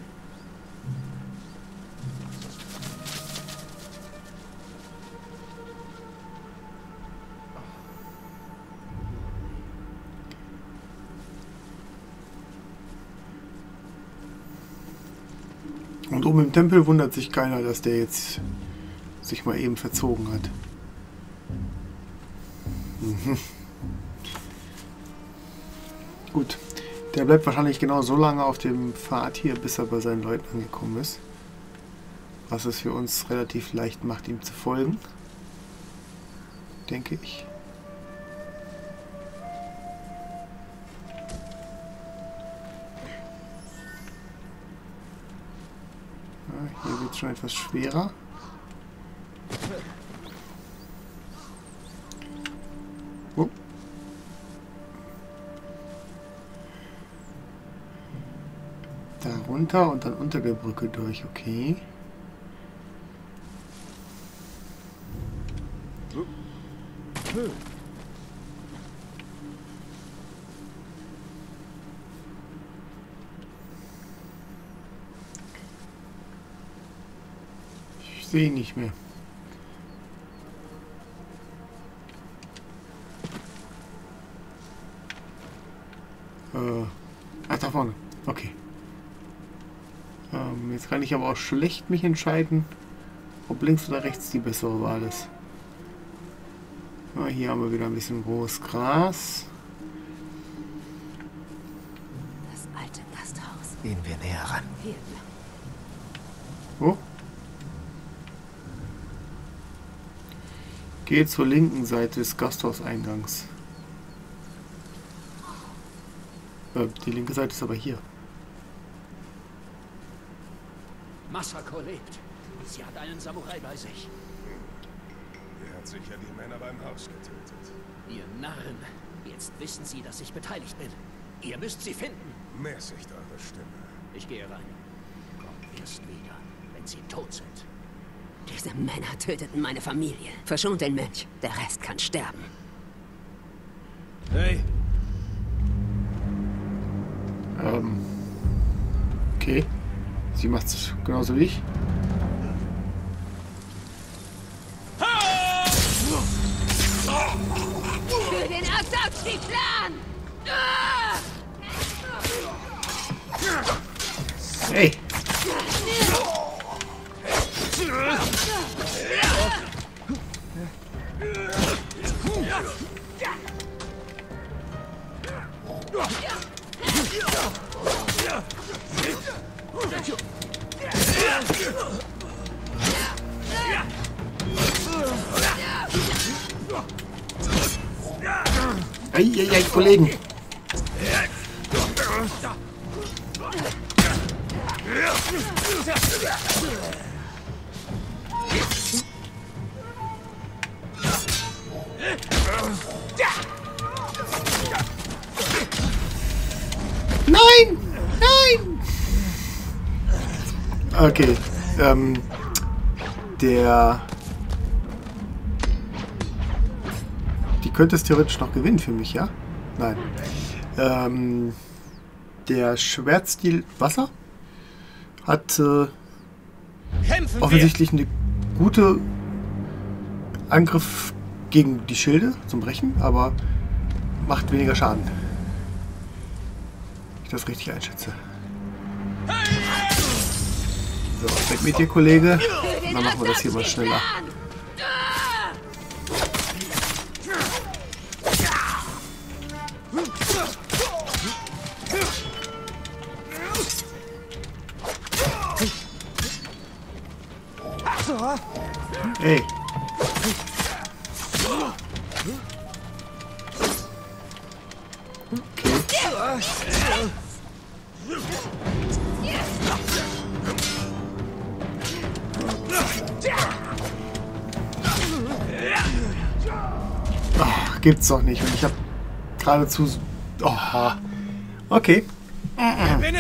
Tempel wundert sich keiner, dass der jetzt sich mal eben verzogen hat. Mhm. Gut. Der bleibt wahrscheinlich genau so lange auf dem Pfad hier, bis er bei seinen Leuten angekommen ist. Was es für uns relativ leicht macht, ihm zu folgen. Denke ich. Schon etwas schwerer. Oh. Da runter und dann unter der Brücke durch, okay. Ich sehe ihn nicht mehr. Äh, ach, da vorne. Okay. Ähm, jetzt kann ich aber auch schlecht mich entscheiden, ob links oder rechts die bessere Wahl ist. Ah, hier haben wir wieder ein bisschen groß Gras. Das alte Gasthaus. Gehen wir näher ran. Hier. Oh. Gehe zur linken Seite des Gasthauseingangs. Äh, die linke Seite ist aber hier. Masako lebt. Sie hat einen Samurai bei sich. Er hat sicher die Männer beim Haus getötet. Ihr Narren. Jetzt wissen Sie, dass ich beteiligt bin. Ihr müsst sie finden. Mäßigt eure Stimme. Ich gehe rein. Kommt erst wieder, wenn sie tot sind. Diese Männer töteten meine Familie. Verschont den Mönch. Der Rest kann sterben. Hey, Ähm. Okay. Sie macht es genauso wie ich. Eieiei, Kollegen. Ähm, der... Die könnte es theoretisch noch gewinnen für mich, ja? Nein. Ähm, der Schwertstil Wasser hat äh, offensichtlich eine gute Angriff gegen die Schilde zum Brechen, aber macht weniger Schaden. Wenn ich das richtig einschätze. So, weg mit dir, Kollege. Dann machen wir das hier mal schneller. Hey. Gibt's doch nicht. Und ich habe geradezu... Oh, okay.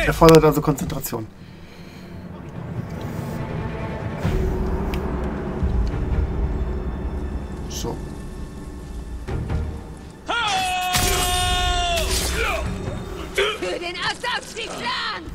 Erfordert also Konzentration. So. Für den Assassin-Plan!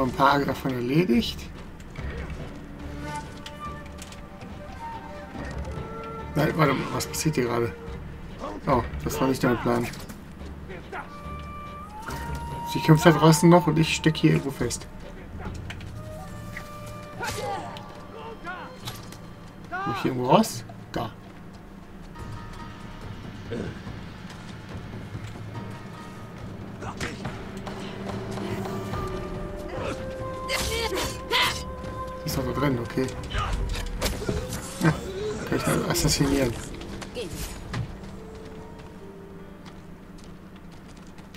Wir ein paar davon erledigt. Nein, warte mal, was passiert hier gerade? Oh, das war nicht dein Plan. Sie kämpft da draußen noch und ich stecke hier irgendwo fest.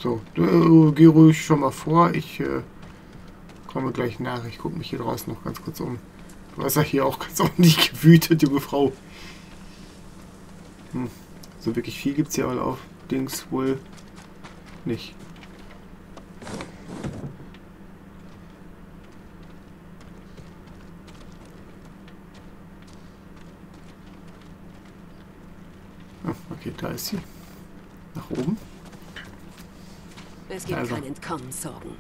So, du, geh ruhig schon mal vor. Ich äh, komme gleich nach. Ich gucke mich hier draußen noch ganz kurz um. Du hast ja hier auch ganz <laughs> ordentlich gewütet, junge Frau. Hm. So wirklich viel gibt es hier auf Dings wohl nicht. Ah, okay, da ist sie. Nach oben. Es gibt Also. kein Entkommen, Sorgen.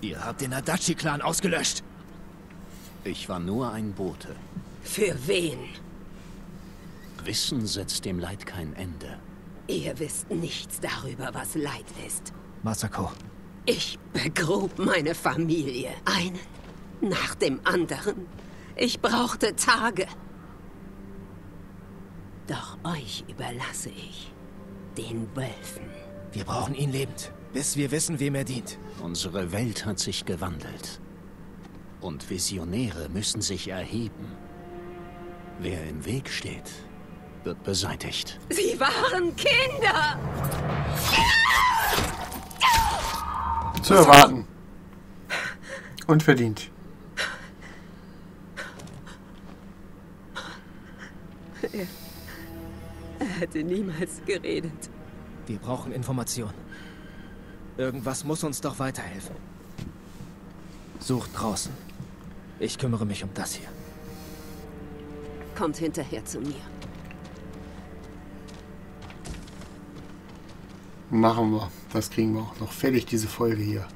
Ihr habt den Adachi-Clan ausgelöscht. Ich war nur ein Bote. Für wen? Wissen setzt dem Leid kein Ende. Ihr wisst nichts darüber, was Leid ist. Masako, Ich begrub meine Familie. Einen nach dem anderen. Ich brauchte Tage. Doch euch überlasse ich den Wölfen. wir brauchen ihn lebend, bis wir wissen, wem er dient. Unsere Welt hat sich gewandelt. Und Visionäre müssen sich erheben. Wer im Weg steht, wird beseitigt. Sie waren Kinder! Zu erwarten. Und verdient. Er, er hätte niemals geredet. Wir brauchen Informationen. Irgendwas muss uns doch weiterhelfen. Sucht draußen. Ich kümmere mich um das hier. Kommt hinterher zu mir. Machen wir. Das kriegen wir auch noch fertig, diese Folge hier.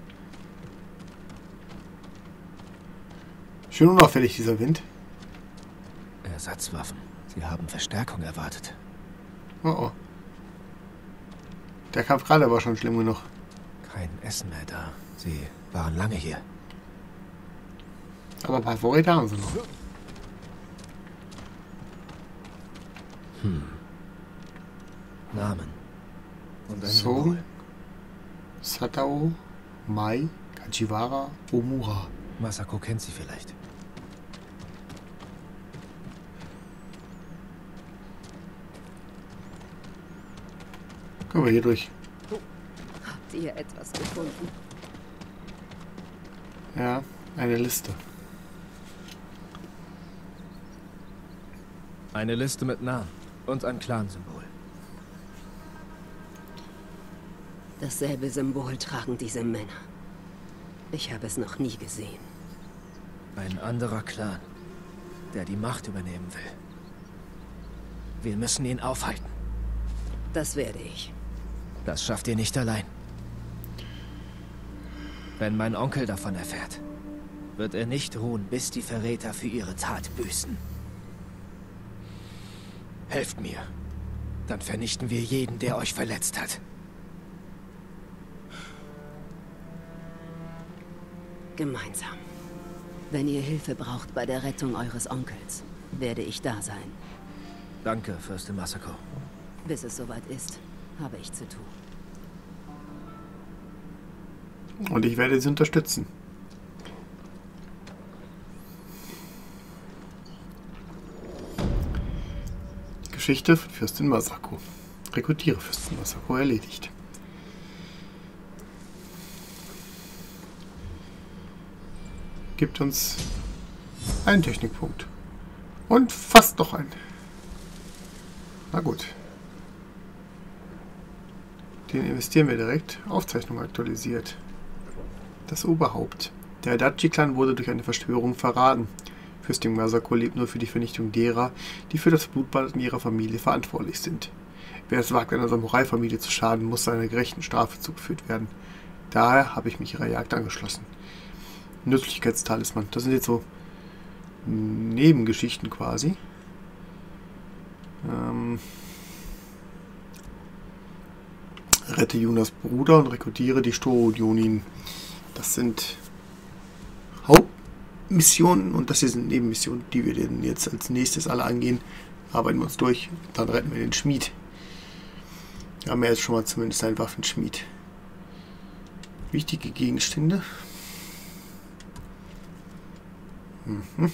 Schön unauffällig, dieser Wind. Ersatzwaffen. Sie haben Verstärkung erwartet. Oh oh. Der Kampf gerade war schon schlimm genug. Kein Essen mehr da. Sie waren lange hier. Aber ein paar Vorräte haben sie noch. Hm. Namen. Und ein So. Satao, Mai, Kajiwara, Omura. Masako kennt sie vielleicht. Können wir hier durch. Habt ihr etwas gefunden? Ja, eine Liste. Eine Liste mit Namen und ein Clan-Symbol. Dasselbe Symbol tragen diese Männer. Ich habe es noch nie gesehen. Ein anderer Clan, der die Macht übernehmen will. Wir müssen ihn aufhalten. Das werde ich. Das schafft ihr nicht allein. Wenn mein Onkel davon erfährt, wird er nicht ruhen, bis die Verräter für ihre Tat büßen. Helft mir. Dann vernichten wir jeden, der euch verletzt hat. Gemeinsam. Wenn ihr Hilfe braucht bei der Rettung eures Onkels, werde ich da sein. Danke, Fürstin Masako. Bis es soweit ist, habe ich zu tun. Und ich werde sie unterstützen. Geschichte von Fürstin Masako. Rekrutiere Fürstin Masako erledigt. Gibt uns einen Technikpunkt. Und fast noch einen. Na gut. Den investieren wir direkt. Aufzeichnung aktualisiert. Das Oberhaupt. Der Adachi-Clan wurde durch eine Verschwörung verraten. Fürstin Masako lebt nur für die Vernichtung derer, die für das Blutbad in ihrer Familie verantwortlich sind. Wer es wagt, einer Samurai-Familie zu schaden, muss seiner gerechten Strafe zugeführt werden. Daher habe ich mich ihrer Jagd angeschlossen. Nützlichkeitstalisman. Das sind jetzt so Nebengeschichten quasi. Ähm, rette Junas Bruder und rekrutiere die Storo-Jonin. Das sind Hauptmissionen und das hier sind Nebenmissionen, die wir denn jetzt als nächstes alle angehen. Arbeiten wir uns durch, dann retten wir den Schmied. Wir haben ja jetzt schon mal zumindest einen Waffenschmied. Wichtige Gegenstände. Mhm.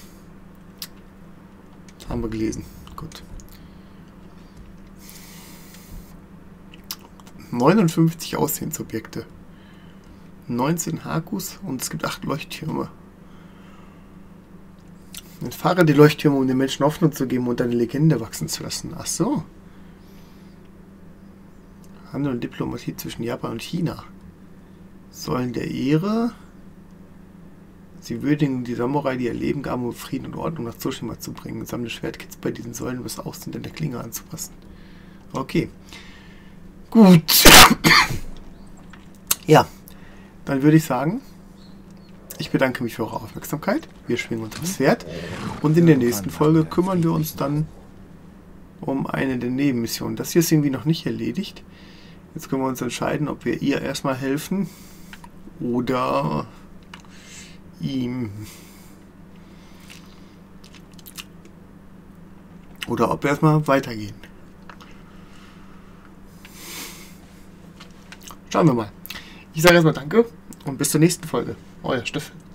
Haben wir gelesen. Gut. 59 Aussehensobjekte. 19 Hakus und es gibt 8 Leuchttürme. Entfahre die Leuchttürme, um den Menschen Hoffnung zu geben und eine Legende wachsen zu lassen. Ach so. Handel und Diplomatie zwischen Japan und China. Säulen der Ehre. Sie würdigen die Samurai, die ihr Leben gaben, um Frieden und Ordnung nach Tsushima zu bringen. Sammle Schwertkits bei diesen Säulen, um das Aussehen der Klinge anzupassen. Okay. Gut. ja, dann würde ich sagen, ich bedanke mich für eure Aufmerksamkeit. Wir schwingen uns aufs Pferd. Und in der nächsten Folge kümmern wir uns dann um eine der Nebenmissionen. Das hier ist irgendwie noch nicht erledigt. Jetzt können wir uns entscheiden, ob wir ihr erstmal helfen oder ihm. Oder ob wir erstmal weitergehen. Schauen wir mal. Ich sage erstmal Danke und bis zur nächsten Folge. Euer Steffen.